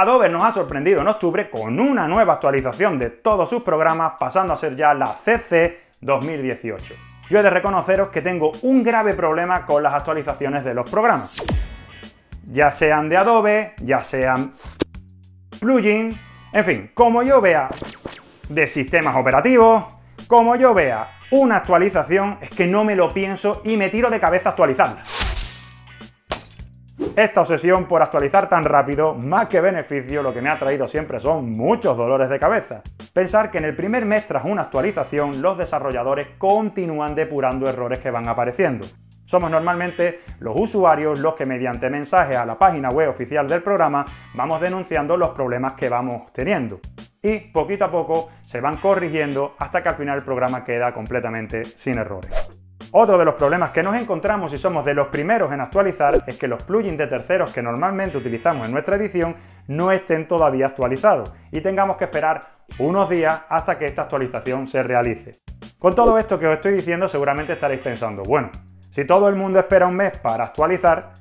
Adobe nos ha sorprendido en octubre con una nueva actualización de todos sus programas, pasando a ser ya la CC 2018. Yo he de reconoceros que tengo un grave problema con las actualizaciones de los programas. Ya sean de Adobe, ya sean plugin, en fin, como yo vea de sistemas operativos, como yo vea una actualización, es que no me lo pienso y me tiro de cabeza a actualizarla. Esta obsesión por actualizar tan rápido, más que beneficio, lo que me ha traído siempre son muchos dolores de cabeza. Pensar que en el primer mes tras una actualización, los desarrolladores continúan depurando errores que van apareciendo. Somos normalmente los usuarios los que mediante mensajes a la página web oficial del programa vamos denunciando los problemas que vamos teniendo. Y poquito a poco se van corrigiendo hasta que al final el programa queda completamente sin errores. Otro de los problemas que nos encontramos si somos de los primeros en actualizar es que los plugins de terceros que normalmente utilizamos en nuestra edición no estén todavía actualizados y tengamos que esperar unos días hasta que esta actualización se realice. Con todo esto que os estoy diciendo seguramente estaréis pensando, bueno, si todo el mundo espera un mes para actualizar,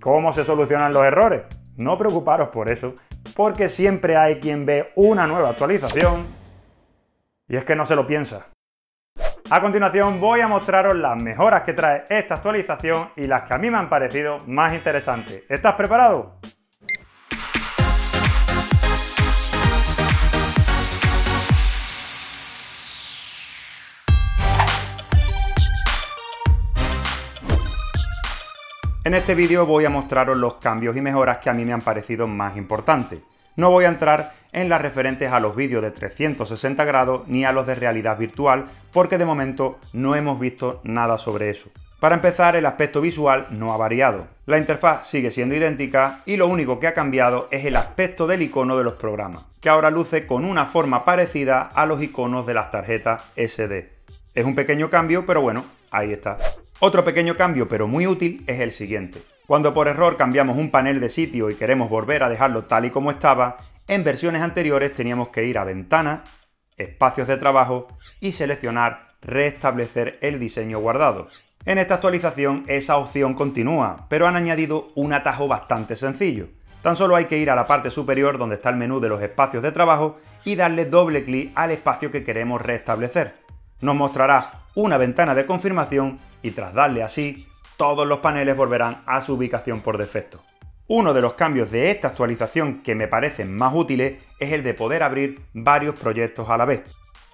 ¿cómo se solucionan los errores? No preocuparos por eso, porque siempre hay quien ve una nueva actualización y es que no se lo piensa. A continuación voy a mostraros las mejoras que trae esta actualización y las que a mí me han parecido más interesantes. ¿Estás preparado? En este vídeo voy a mostraros los cambios y mejoras que a mí me han parecido más importantes. No voy a entrar en las referentes a los vídeos de 360 grados ni a los de realidad virtual porque de momento no hemos visto nada sobre eso. Para empezar, el aspecto visual no ha variado. La interfaz sigue siendo idéntica y lo único que ha cambiado es el aspecto del icono de los programas, que ahora luce con una forma parecida a los iconos de las tarjetas SD. Es un pequeño cambio, pero bueno, ahí está. Otro pequeño cambio, pero muy útil, es el siguiente. Cuando por error cambiamos un panel de sitio y queremos volver a dejarlo tal y como estaba, en versiones anteriores teníamos que ir a Ventana, Espacios de trabajo y seleccionar Restablecer el diseño guardado. En esta actualización esa opción continúa, pero han añadido un atajo bastante sencillo. Tan solo hay que ir a la parte superior donde está el menú de los espacios de trabajo y darle doble clic al espacio que queremos restablecer. Nos mostrará una ventana de confirmación y tras darle así todos los paneles volverán a su ubicación por defecto. Uno de los cambios de esta actualización que me parecen más útiles es el de poder abrir varios proyectos a la vez.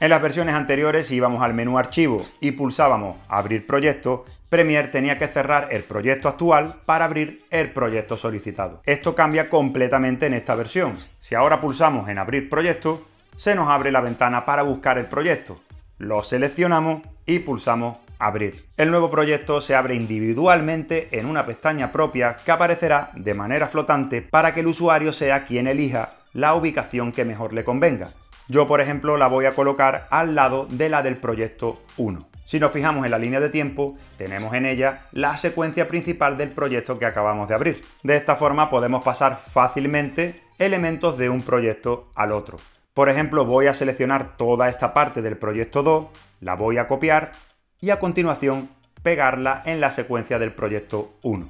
En las versiones anteriores, si íbamos al menú Archivo y pulsábamos Abrir proyecto, Premiere tenía que cerrar el proyecto actual para abrir el proyecto solicitado. Esto cambia completamente en esta versión. Si ahora pulsamos en Abrir proyecto, se nos abre la ventana para buscar el proyecto. Lo seleccionamos y pulsamos abrir. El nuevo proyecto se abre individualmente en una pestaña propia que aparecerá de manera flotante para que el usuario sea quien elija la ubicación que mejor le convenga. Yo, por ejemplo, la voy a colocar al lado de la del proyecto 1. Si nos fijamos en la línea de tiempo, tenemos en ella la secuencia principal del proyecto que acabamos de abrir. De esta forma podemos pasar fácilmente elementos de un proyecto al otro. Por ejemplo, voy a seleccionar toda esta parte del proyecto 2, la voy a copiar y a continuación pegarla en la secuencia del proyecto 1.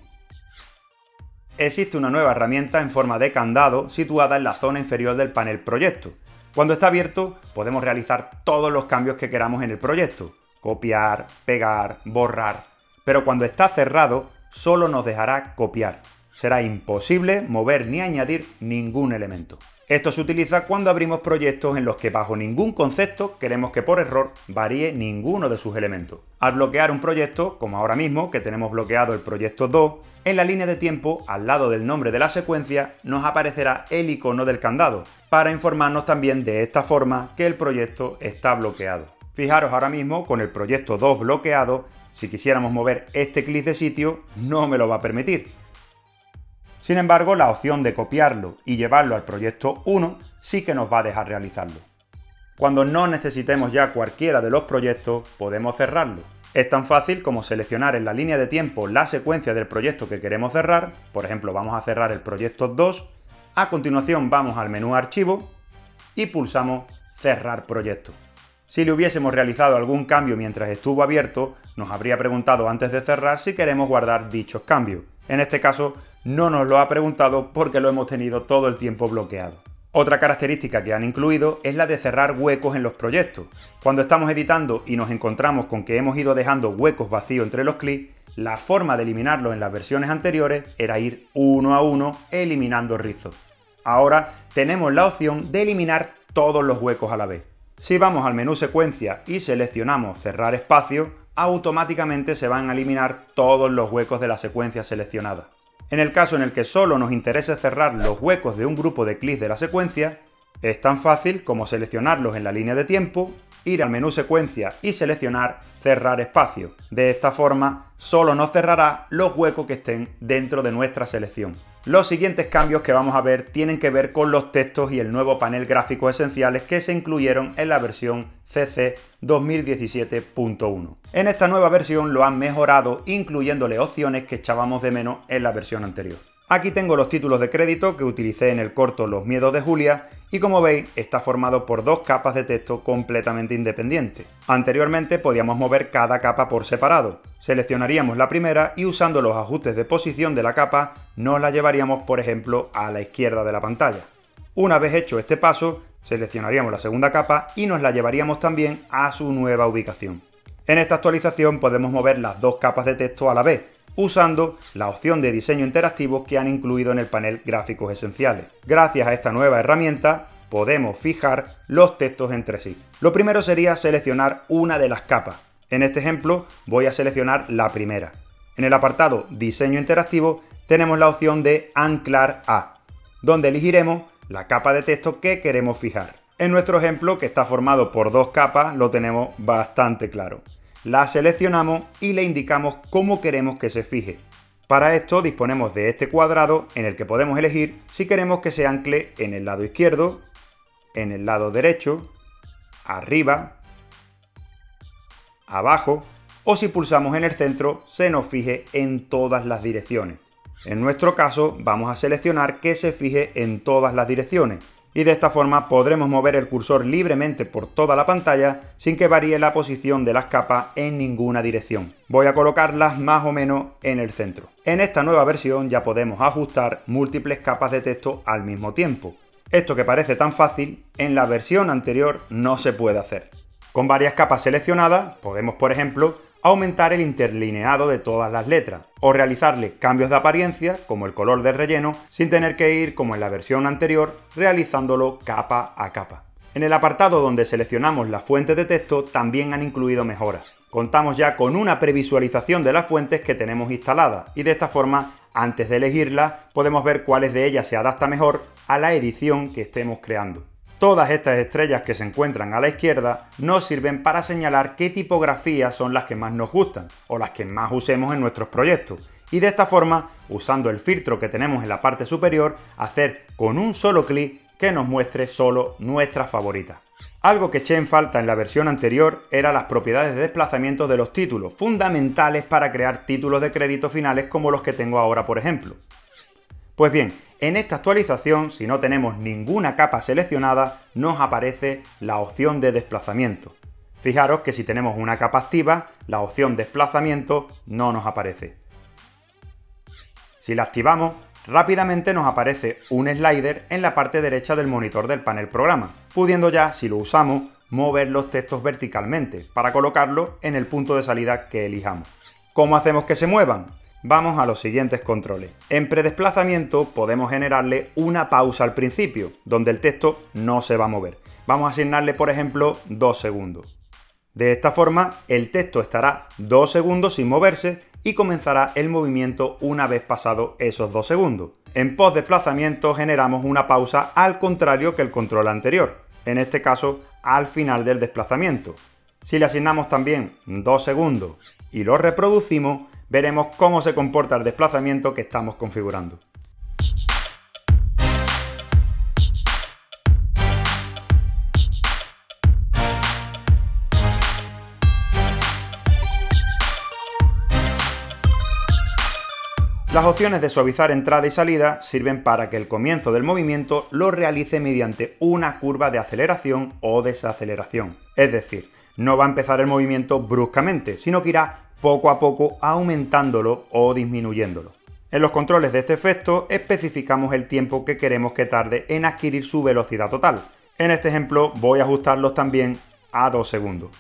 Existe una nueva herramienta en forma de candado situada en la zona inferior del panel proyecto. Cuando está abierto podemos realizar todos los cambios que queramos en el proyecto, copiar, pegar, borrar, pero cuando está cerrado solo nos dejará copiar. Será imposible mover ni añadir ningún elemento. Esto se utiliza cuando abrimos proyectos en los que bajo ningún concepto queremos que por error varíe ninguno de sus elementos. Al bloquear un proyecto, como ahora mismo que tenemos bloqueado el proyecto 2, en la línea de tiempo, al lado del nombre de la secuencia, nos aparecerá el icono del candado, para informarnos también de esta forma que el proyecto está bloqueado. Fijaros ahora mismo, con el proyecto 2 bloqueado, si quisiéramos mover este clic de sitio, no me lo va a permitir, sin embargo, la opción de copiarlo y llevarlo al proyecto 1 sí que nos va a dejar realizarlo. Cuando no necesitemos ya cualquiera de los proyectos, podemos cerrarlo. Es tan fácil como seleccionar en la línea de tiempo la secuencia del proyecto que queremos cerrar, por ejemplo vamos a cerrar el proyecto 2, a continuación vamos al menú Archivo y pulsamos Cerrar proyecto. Si le hubiésemos realizado algún cambio mientras estuvo abierto, nos habría preguntado antes de cerrar si queremos guardar dichos cambios. En este caso no nos lo ha preguntado porque lo hemos tenido todo el tiempo bloqueado. Otra característica que han incluido es la de cerrar huecos en los proyectos. Cuando estamos editando y nos encontramos con que hemos ido dejando huecos vacíos entre los clics, la forma de eliminarlos en las versiones anteriores era ir uno a uno eliminando rizos. Ahora tenemos la opción de eliminar todos los huecos a la vez. Si vamos al menú secuencia y seleccionamos cerrar espacio, automáticamente se van a eliminar todos los huecos de la secuencia seleccionada. En el caso en el que solo nos interese cerrar los huecos de un grupo de clics de la secuencia, es tan fácil como seleccionarlos en la línea de tiempo, ir al menú secuencia y seleccionar cerrar espacio. De esta forma, solo nos cerrará los huecos que estén dentro de nuestra selección. Los siguientes cambios que vamos a ver tienen que ver con los textos y el nuevo panel gráfico esenciales que se incluyeron en la versión CC 2017.1. En esta nueva versión lo han mejorado incluyéndole opciones que echábamos de menos en la versión anterior. Aquí tengo los títulos de crédito que utilicé en el corto Los miedos de Julia y como veis está formado por dos capas de texto completamente independientes. Anteriormente podíamos mover cada capa por separado. Seleccionaríamos la primera y usando los ajustes de posición de la capa nos la llevaríamos por ejemplo a la izquierda de la pantalla. Una vez hecho este paso, seleccionaríamos la segunda capa y nos la llevaríamos también a su nueva ubicación. En esta actualización podemos mover las dos capas de texto a la vez, usando la opción de diseño interactivo que han incluido en el panel Gráficos Esenciales. Gracias a esta nueva herramienta podemos fijar los textos entre sí. Lo primero sería seleccionar una de las capas. En este ejemplo voy a seleccionar la primera. En el apartado Diseño interactivo tenemos la opción de Anclar a, donde elegiremos la capa de texto que queremos fijar. En nuestro ejemplo, que está formado por dos capas, lo tenemos bastante claro la seleccionamos y le indicamos cómo queremos que se fije. Para esto disponemos de este cuadrado en el que podemos elegir si queremos que se ancle en el lado izquierdo, en el lado derecho, arriba, abajo o si pulsamos en el centro se nos fije en todas las direcciones. En nuestro caso vamos a seleccionar que se fije en todas las direcciones y de esta forma podremos mover el cursor libremente por toda la pantalla sin que varíe la posición de las capas en ninguna dirección. Voy a colocarlas más o menos en el centro. En esta nueva versión ya podemos ajustar múltiples capas de texto al mismo tiempo. Esto que parece tan fácil, en la versión anterior no se puede hacer. Con varias capas seleccionadas podemos, por ejemplo, aumentar el interlineado de todas las letras, o realizarle cambios de apariencia, como el color del relleno, sin tener que ir, como en la versión anterior, realizándolo capa a capa. En el apartado donde seleccionamos las fuentes de texto también han incluido mejoras. Contamos ya con una previsualización de las fuentes que tenemos instaladas y de esta forma, antes de elegirlas, podemos ver cuáles de ellas se adapta mejor a la edición que estemos creando. Todas estas estrellas que se encuentran a la izquierda nos sirven para señalar qué tipografías son las que más nos gustan o las que más usemos en nuestros proyectos. Y de esta forma, usando el filtro que tenemos en la parte superior, hacer con un solo clic que nos muestre solo nuestras favoritas. Algo que eché en falta en la versión anterior era las propiedades de desplazamiento de los títulos, fundamentales para crear títulos de crédito finales como los que tengo ahora por ejemplo. Pues bien, en esta actualización, si no tenemos ninguna capa seleccionada, nos aparece la opción de desplazamiento. Fijaros que si tenemos una capa activa, la opción desplazamiento no nos aparece. Si la activamos, rápidamente nos aparece un slider en la parte derecha del monitor del panel programa, pudiendo ya, si lo usamos, mover los textos verticalmente para colocarlo en el punto de salida que elijamos. ¿Cómo hacemos que se muevan? Vamos a los siguientes controles. En predesplazamiento podemos generarle una pausa al principio, donde el texto no se va a mover. Vamos a asignarle, por ejemplo, 2 segundos. De esta forma, el texto estará 2 segundos sin moverse y comenzará el movimiento una vez pasado esos 2 segundos. En postdesplazamiento generamos una pausa al contrario que el control anterior, en este caso al final del desplazamiento. Si le asignamos también 2 segundos y lo reproducimos, veremos cómo se comporta el desplazamiento que estamos configurando. Las opciones de suavizar entrada y salida sirven para que el comienzo del movimiento lo realice mediante una curva de aceleración o desaceleración. Es decir, no va a empezar el movimiento bruscamente, sino que irá poco a poco aumentándolo o disminuyéndolo. En los controles de este efecto especificamos el tiempo que queremos que tarde en adquirir su velocidad total. En este ejemplo voy a ajustarlos también a 2 segundos.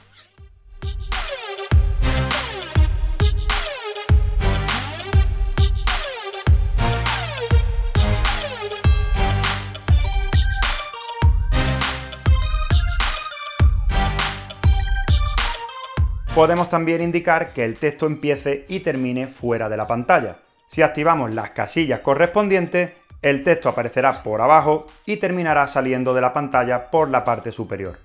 Podemos también indicar que el texto empiece y termine fuera de la pantalla. Si activamos las casillas correspondientes, el texto aparecerá por abajo y terminará saliendo de la pantalla por la parte superior.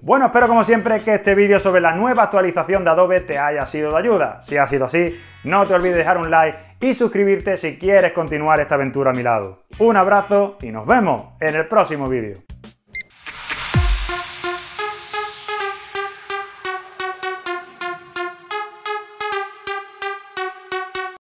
Bueno, espero como siempre que este vídeo sobre la nueva actualización de Adobe te haya sido de ayuda. Si ha sido así, no te olvides dejar un like y suscribirte si quieres continuar esta aventura a mi lado. Un abrazo y nos vemos en el próximo vídeo.